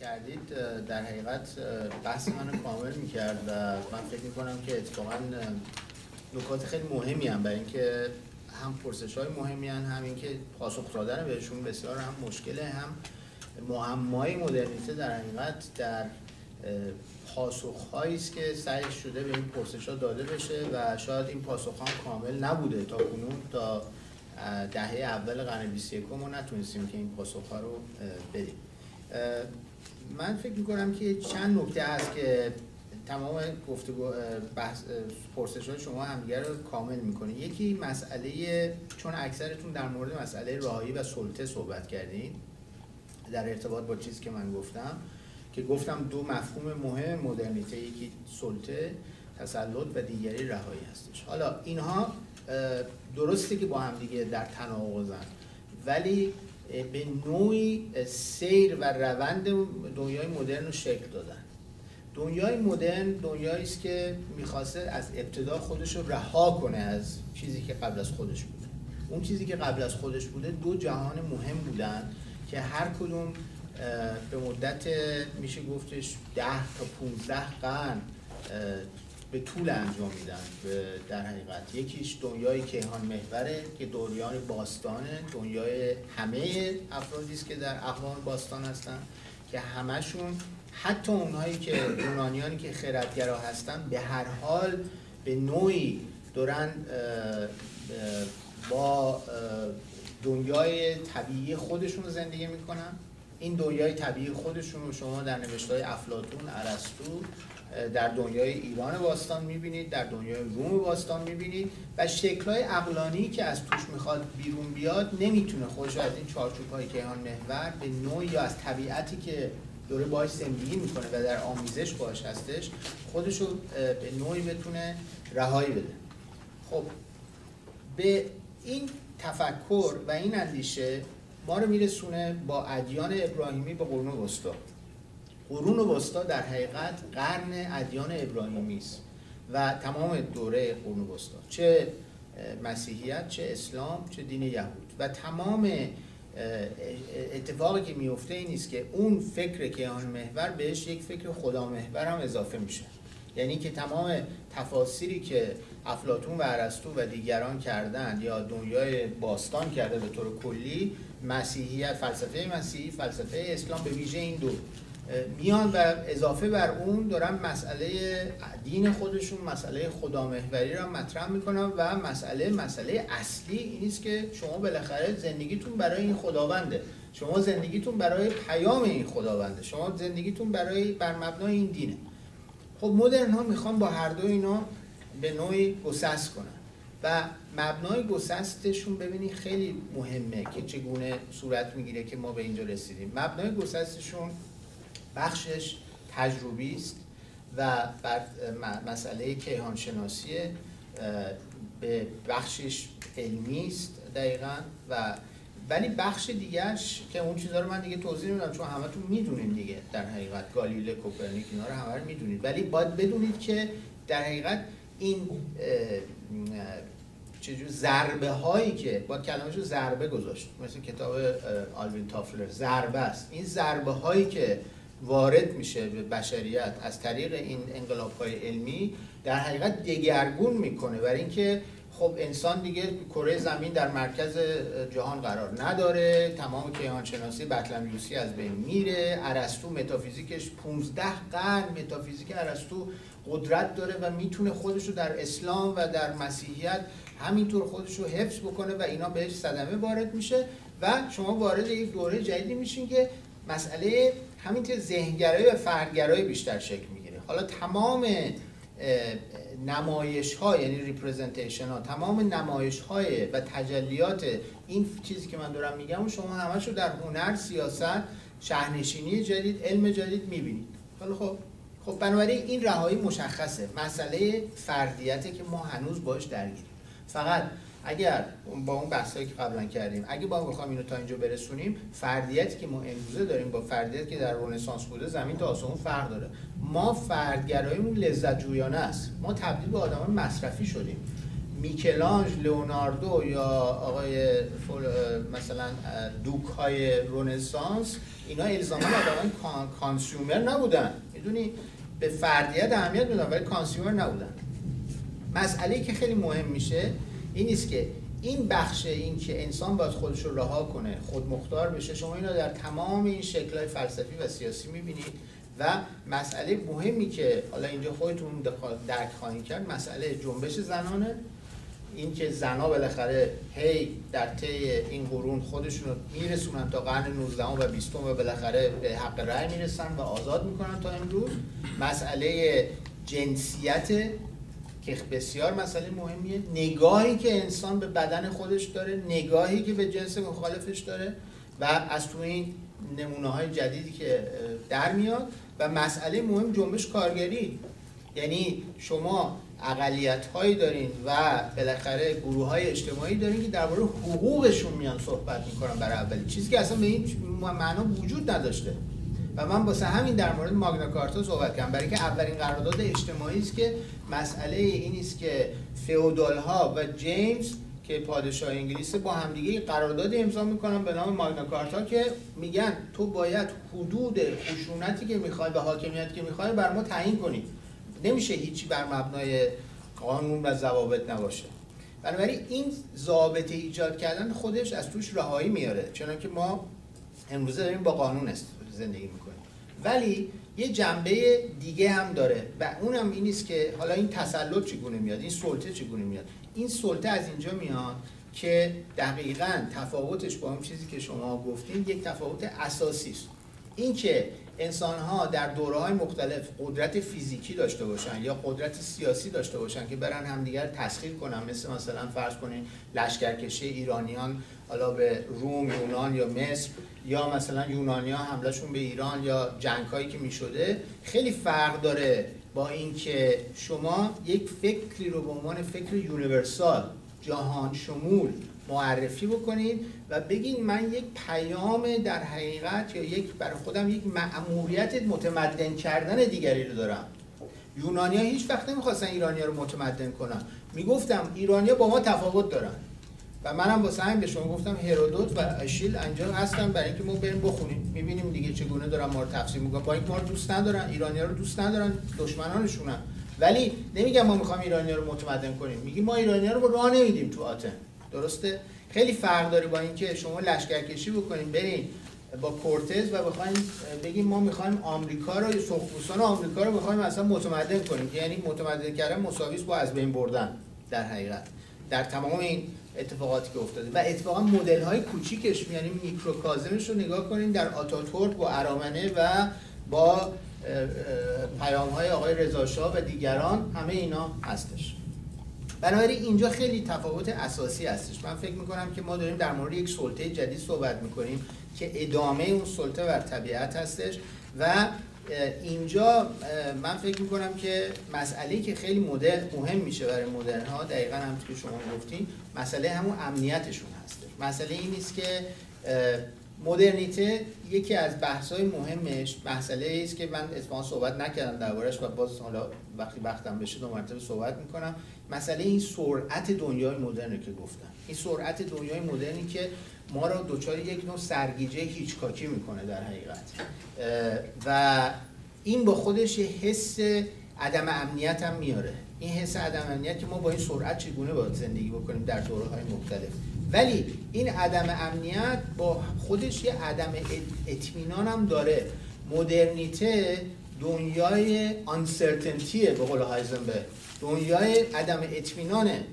کردید در حقیقت بحث منو کامل می‌کرد و من فکر می‌کنم که اتفاقا نکات خیلی مهمی هم برای اینکه هم پرسش های مهمی هم, هم اینکه پاسخ دادن بهشون بسیار هم مشکله هم معمای مدرنیته در حقیقت در پاسخ است که سعی شده به این پرسش ها داده بشه و شاید این پاسخ ها کامل نبوده تا کنون تا دهه اول قرن 21 ما نتونستیم که این پاسخ ها رو بدیم. من فکر می‌کنم که چند نکته هست که تمام گفتگو بحث پرسش شما همدیگه رو کامل می‌کنه. یکی مسئله چون اکثرتون در مورد مسئله راهی و سلطه صحبت کردین در ارتباط با چیزی که من گفتم که گفتم دو مفهوم مهم مدرنیته یکی سلطه تسلط و دیگری رهایی هستش. حالا اینها درسته که با هم دیگه در تناقضن ولی به نوعی سیر و روند دنیای مدرن رو شکل دادن. دنیای مدرن دنیایی است که می‌خواسته از ابتدا خودش رو رها کنه از چیزی که قبل از خودش بوده. اون چیزی که قبل از خودش بوده دو جهان مهم بودن که هر کدوم به مدت میشه گفتش ده تا 15 قرن به طول انجام میدن. در حقیقت. یکیش دنیای کیهان محوره که دوریان باستانه دنیای همه افرادی است که در اقوام باستان هستن که همشون حتی اونهایی که یونانیانی که خردگرا هستن به هر حال به نوعی دارن با دنیای طبیعی خودشون زندگی می‌کنن. این دنیای طبیعی خودشون رو شما در نوشتهای افلاتون، ارسطو در دنیای ایران باستان می‌بینید در دنیای روم باستان می‌بینید و شکلهای اقلانی که از توش می‌خواد بیرون بیاد نمی‌تونه خودش از این چارچوب های کیهان محور به نوعی یا از طبیعتی که دوره باش زندگی می‌کنه و در آمیزش باش هستش خودشو به نوعی بتونه رهایی بده. خب به این تفکر و این اندیشه ما رو میرسونه با ادیان ابراهیمی به قرون وسطا. قرون وسطا در حقیقت قرن ادیان ابراهیمی است و تمام دوره قرون وسطا. چه مسیحیت چه اسلام چه دین یهود. و تمام اتفاقی که میفته این نیست که اون فکر کیهان محور بهش یک فکر خدا محور هم اضافه میشه. یعنی که تمام تفاسیری که افلاتون و ارسطو و دیگران کردن یا دنیای باستان کرده به طور کلی مسیحیت فلسفه مسیحی فلسفه اسلام به ویژه این دو. میان و اضافه بر اون دارن مسئله دین خودشون مسئله خدامحوری را مطرح می‌کنن و مسئله مسئله اصلی این است که شما بالاخره زندگیتون برای این خداونده. شما زندگیتون برای پیام این خداونده. شما زندگیتون برای بر مبنای این دینه. خب مدرن ها می‌خوان با هر دو اینا به نوعی گسست کنن. و مبنای گسستشون ببینید خیلی مهمه که چگونه صورت می‌گیره که ما به اینجا رسیدیم. مبنای گسستشون بخشش تجربی است و بر مسئله کیهانشناسی به بخشش علمی است دقیقا و ولی بخش دیگرش که اون چیزها رو من دیگه توضیح نمیدم چون همتون می‌دونین دیگه در حقیقت گالیله کوپرنیک اینا رو همه رو می‌دونید. ولی باید بدونید که در حقیقت این چجور ضربه هایی که با کلمه رو ضربه گذاشت. مثل کتاب آلوین تافلر. ضربه است. این ضربه هایی که وارد میشه به بشریت از طریق این انقلاب های علمی در حقیقت دگرگون می‌کنه. برای اینکه خب انسان دیگه کره زمین در مرکز جهان قرار نداره. تمام کیهانشناسی بطلمیوسی از بین میره. ارسطو متافیزیکش 15 قرن متافیزیک ارسطو قدرت داره و می‌تونه خودش رو در اسلام و در مسیحیت همینطور خودش رو حفظ بکنه و اینا بهش صدمه وارد میشه و شما وارد یک دوره جدیدی میشین که مسئله همینطور ذهنگرایی و فردگرایی بیشتر شکل می‌گیره. حالا تمام نمایش ها یعنی representation ها تمام نمایش های و تجلیات این چیزی که من دارم میگم شما همش رو در هنر سیاست شهرنشینی جدید علم جدید می‌بینید. حالا خب خب بنابراین این رهایی مشخصه. مسئله فردیته که ما هنوز باش درگیریم. فقط اگر با اون بحثایی که قبلا کردیم اگه با بخوام اینو تا اینجا برسونیم فردیتی که ما امروزه داریم با فردیتی که در رنسانس بوده زمین تا آسمون فرق داره. ما فردگراییمون لذت جویانه است. ما تبدیل به آدمان مصرفی شدیم. میکلانج لئوناردو یا آقای مثلا دوک های رنسانس اینا الزاما آدمان consumer نبودن. می‌دونی؟ به فردیت اهمیت میدن ولی consumer نبودن. مسئله که خیلی مهم میشه این نیست که این بخش این که انسان باید خودش رو رها کنه خود مختار بشه شما اینو در تمام این شکلهای فلسفی و سیاسی می‌بینید و مسئله مهمی که حالا اینجا خودتون درک خواهید کرد مسئله جنبش زنانه. این که زنا بالاخره هی در طی این قرون خودشون رو میرسونن تا قرن 19 و 20 و بالاخره به حق رأی می‌رسن و آزاد می‌کنن تا امروز. مسئله جنسیت که بسیار مسئله مهمیه. نگاهی که انسان به بدن خودش داره نگاهی که به جنس مخالفش داره و از تو این نمونه های جدیدی که در میاد. و مسئله مهم جنبش کارگری. یعنی شما اقلیت هایی دارین و بالاخره گروه های اجتماعی دارین که درباره حقوقشون میان صحبت می‌کنن برای اولی چیزی که اصلا به این معنا وجود نداشته. و من واسه همین در مورد ماگنا کارتا صحبت کردم. برای که اولین قرارداد اجتماعی است که مسئله این است که فئودال ها و جیمز که پادشاه انگلیس با همدیگه قرارداد امضا می‌کنن به نام ماگنا کارتا که میگن تو باید حدود خشونتی که می‌خوای به حاکمیت که می‌خوای بر ما تعیین کنی. نمیشه هیچی بر مبنای قانون و ضوابط نباشه. بنابراین این ضابطه ایجاد کردن خودش از توش رهایی میاره. چون که ما امروزه داریم با قانون زندگی می‌کنیم. ولی یه جنبه دیگه هم داره و اونم این است که حالا این تسلط چگونه میاد این سلطه چگونه میاد؟ این سلطه از اینجا میاد که دقیقا تفاوتش با اون چیزی که شما گفتین یک تفاوت اساسی است. این که انسان ها در دوره های مختلف قدرت فیزیکی داشته باشن یا قدرت سیاسی داشته باشن که برن همدیگر تسخیر کنن. مثل مثلا فرض کنین لشکرکشی ایرانیان حالا به روم یونان یا مصر یا مثلا یونانیا حملهشون به ایران یا جنگ هایی که می شده خیلی فرق داره با اینکه شما یک فکری رو به عنوان فکر یونیورسال جهان شمول معرفی بکنید و بگین من یک پیام در حقیقت یا یک برای خودم یک مأموریت متمدن کردن دیگری رو دارم. یونانیا هیچ وقت نمی‌خواستن ایرانیا رو متمدن کنن. می‌گفتم ایرانیا با ما تفاوت دارن. و منم واسه همین به شما گفتم هرودوت و اشیل اینجا هستن برای اینکه ما بریم بخونیم. می‌بینیم دیگه چگونه دارن ما رو تفسیر می‌کنن. با اینکه ما رو دوست ندارن ایرانیا رو دوست ندارن دشمنانشونن. ولی نمیگم ما می‌خوام ایرانیا رو متمدن کنیم. میگیم ما ایرانیا رو راه نمیدیم تو آتن. درسته؟ خیلی فرق داره با اینکه شما لشکرکشی بکنیم برین با کورتز و بخوایم بگیم ما می‌خوایم آمریکا رو سرخپوستان آمریکا رو بخوایم اصلا متمدن کنیم. یعنی متمدن کردن مساوی با از بین بردن در حقیقت در تمام این اتفاقاتی که افتاده. و اتفاقا مدل های کوچیکش یعنی میکروکازمش رو نگاه کنیم در آتاتورک با ارامنه و با پیام های آقای رضا و دیگران همه اینا هستش. بنابراین اینجا خیلی تفاوت اساسی هستش. من فکر می‌کنم که ما داریم در مورد یک سلطه جدید صحبت می‌کنیم که ادامه اون سلطه بر طبیعت هستش و اینجا من فکر می‌کنم که مسئله که خیلی مدرن مهم میشه برای مدرن ها دقیقا هم که شما گفتین مسئله همون امنیتشون هستش. مسئله این نیست که مدرنیته یکی از بحث های مهمش مسئله است که من اتفاقا صحبت نکردم دربارش و باز حالا وقتی وقتم بشه دو مرتبه صحبت می‌کنم. مسئله این سرعت دنیای مدرنه که گفتم. این سرعت دنیای مدرنی که ما رو دوچار یک نوع سرگیجه هیچکاکی می‌کنه در حقیقت. و این با خودش یه حس عدم امنیت هم میاره. این حس عدم امنیت که ما با این سرعت چگونه باید زندگی بکنیم در دوره های مختلف. ولی این عدم امنیت با خودش یه عدم اطمینان هم داره. مدرنیته دنیای آنسرتنتیه به قول هایزنبرگ دنیای عدم اطمینانه.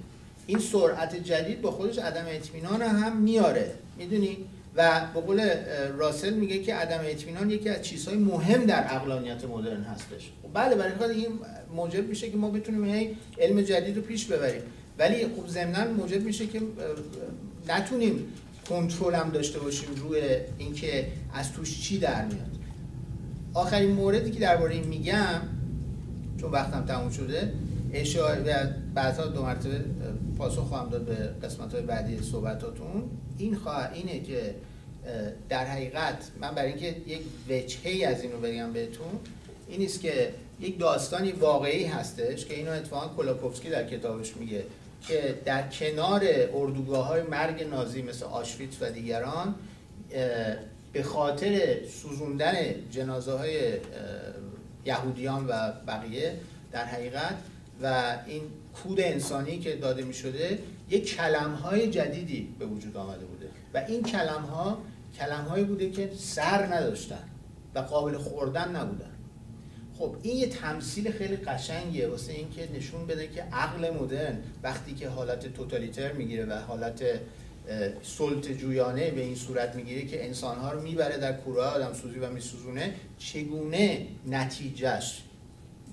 این سرعت جدید با خودش عدم اطمینان هم میاره. می‌دونی؟ و به قول راسل میگه که عدم اطمینان یکی از چیزهای مهم در اقلانیت مدرن هستش. خب بله برای این موجب میشه که ما بتونیم این علم جدید رو پیش ببریم. ولی خب ضمنا موجب میشه که نتونیم کنترل هم داشته باشیم روی اینکه از توش چی در میاد. آخرین موردی که درباره این میگم چون وقتم تموم شده اشاره و بعدها دو مرتبه پاسخ خواهم داد به قسمت های بعدی صحبتاتون. این خواه اینه که در حقیقت من برای اینکه یک وجهی از اینو بگم بهتون این است که یک داستانی واقعی هستش که اینو اتفاقا کولاکوفسکی در کتابش میگه که در کنار اردوگاه های مرگ نازی مثل آشویتس و دیگران به خاطر سوزوندن جنازه های یهودیان و بقیه در حقیقت و این کود انسانی که داده می شده یک کلم های جدیدی به وجود آمده بوده. و این کلم ها کلم هایی بوده که سر نداشتن و قابل خوردن نبودن. خب این یه تمثیل خیلی قشنگیه واسه اینکه نشون بده که عقل مدرن وقتی که حالت توتالیتر می‌گیره و حالت سلط جویانه به این صورت می‌گیره که انسانها رو می‌بره در کوره آدم سوزی و میسوزونه چگونه نتیجهش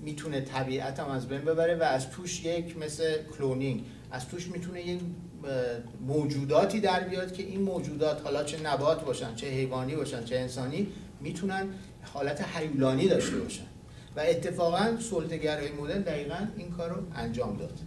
می‌تونه طبیعت هم از بین ببره و از توش یک مثل کلونینگ. از توش می‌تونه یک موجوداتی در بیاد که این موجودات حالا چه نبات باشن چه حیوانی باشن چه انسانی می‌تونن حالت حیولانی داشته باشن. و اتفاقا سلطگرای مدرن دقیقا این کار رو انجام داد.